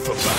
for battle.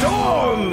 Storm